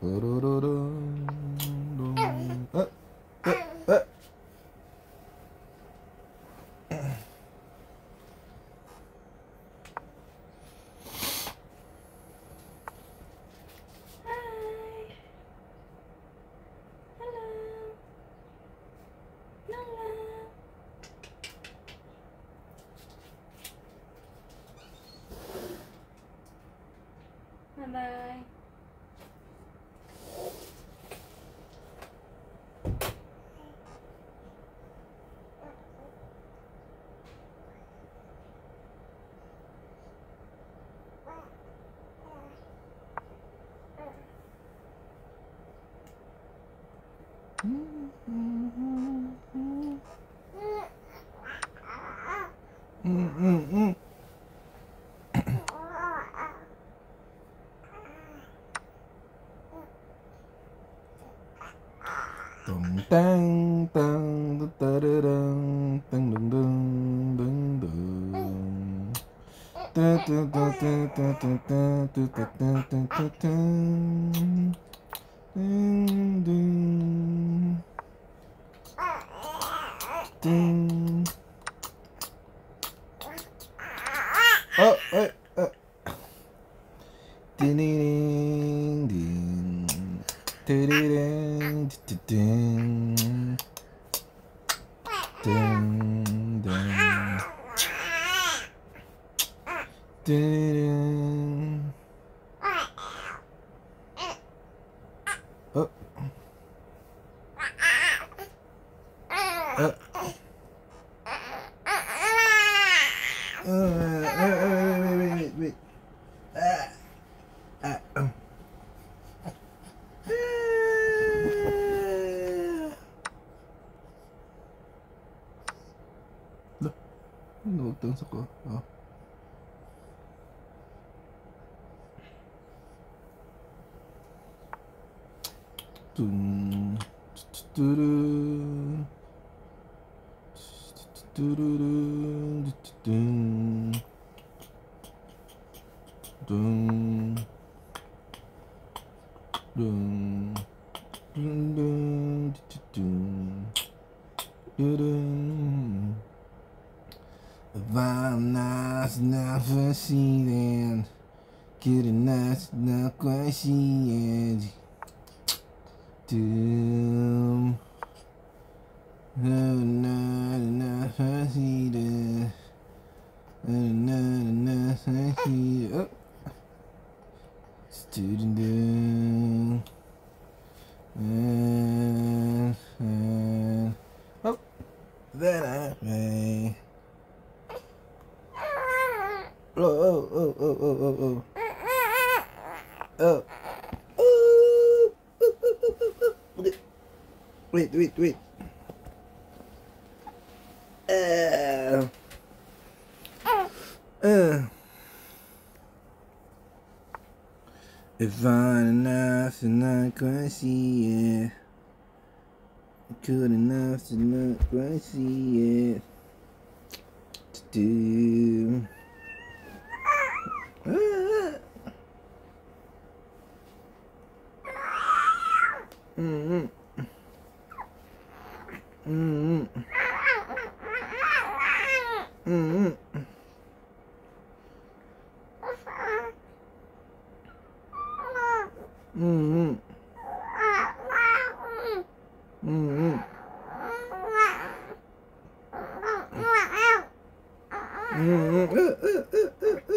Pero. ding Dun, dun. Dun, oh. Uh. uh. If I'm nice, not for she then. Get a nice, not quite she and Doom. No, no, no, I see the. No, no, no, I see. Oh. Student doom. Oh. That I may. Oh, oh, oh, oh, oh, oh, oh. Oh. Wait, wait, wait. Uh. Uh. If I'm enough to not quite see it. Good enough to not quite see it. To do. Mm-hmm. うんうんうんうんうんうんうんうんうんうんうんうんうんうんうんうん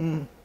Mm.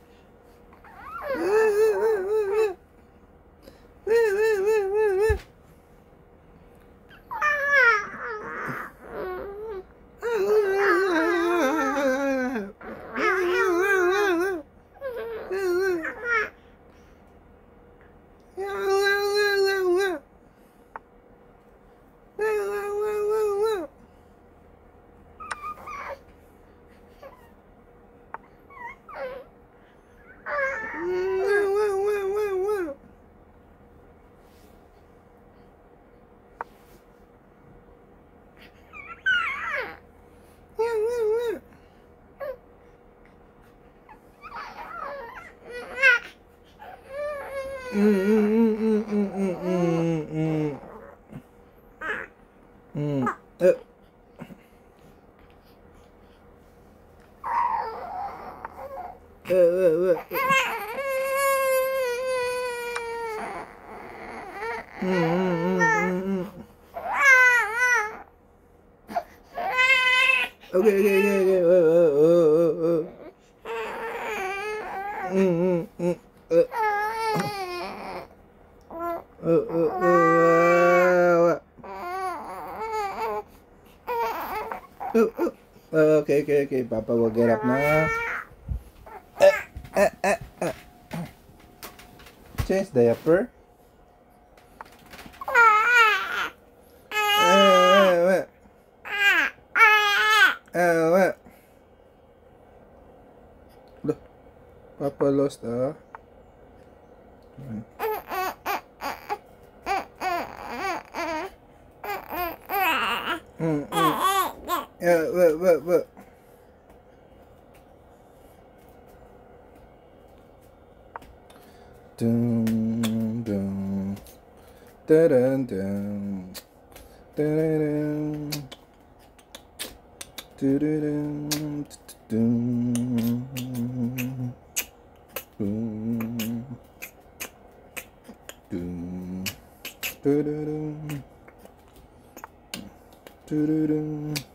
Mm, mm, mm, mm, mm, mm, mm. Mm. Uh. Uh, uh, uh. Mm, mm, mm, mm, mm. Okay, okay, okay, okay. Uh, uh, uh, uh, uh. Mm, mm, mm. Uh. Okay, okay, okay. Oke oke oke, Papa will get up now. Change diaper. Loh, Papa lost ah. Yeah, look, look, look. Doom, doom, da da doom, da da doom, do do doom, doom, doom, doom, do do doom, do do doom.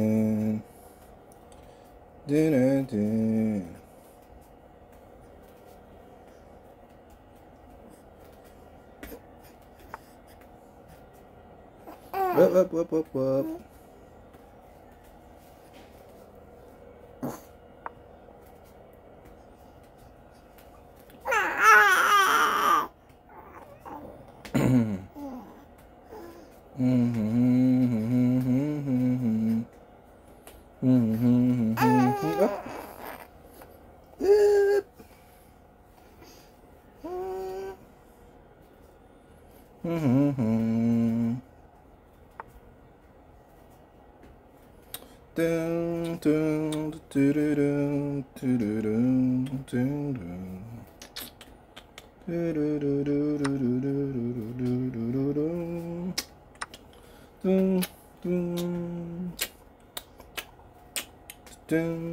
Whoop, whoop, whoop, whoop, whoop. Dun, mm-hmm. Dun,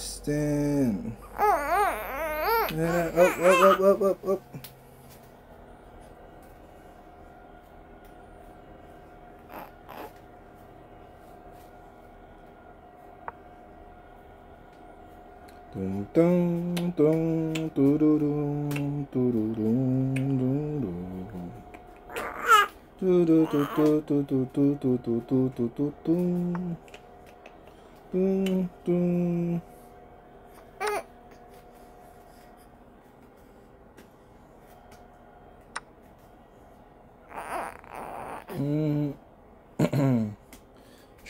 understand. Oh, oh, oh, oh, oh, oh. Dun dun dun dun dun dun dun dun dun dun. Du du du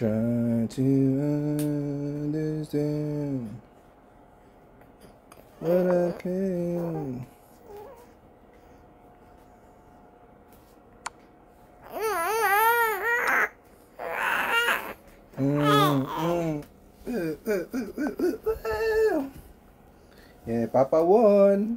Try to understand, but I can't. Mm, mm, mm. Yeah, Papa won.